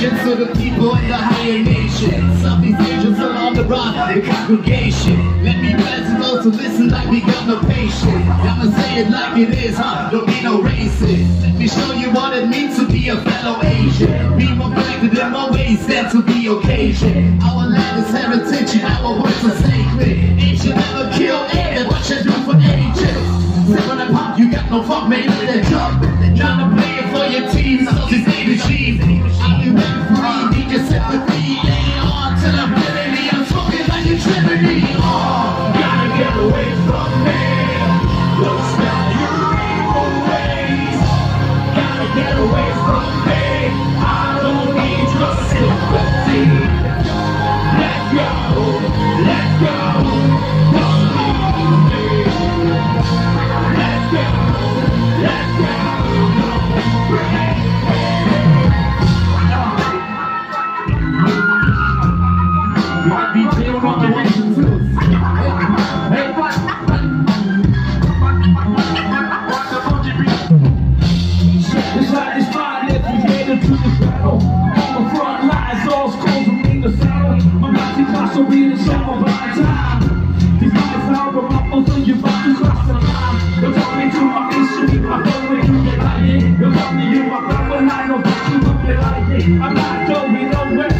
allegiance to the people in the higher nations. Some these angels are on the run, the congregation. Let me bless those who listen like we got no patience. I'ma say it like it is, huh? Don't be no racist. Let me show you what it means to be a fellow Asian. Be more connected in more ways than to be occasion. Our land is heritage and our words are sacred. Asian never kill air, what you do for ages. Seven and pop, you got no fuck, man, let that jump. Trying to play it for your team, so this ain't the. I'm not going nowhere,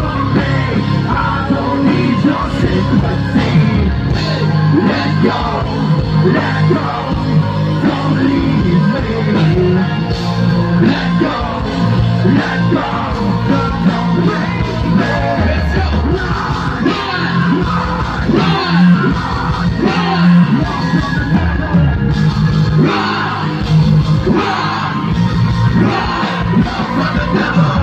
let go. Don't leave me. Let go, let go. Don't, break me. Let's go. Run, run, run, run. We